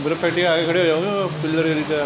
मेरे पेटी आगे खड़े हो जाओगे पिल्लर के नीचे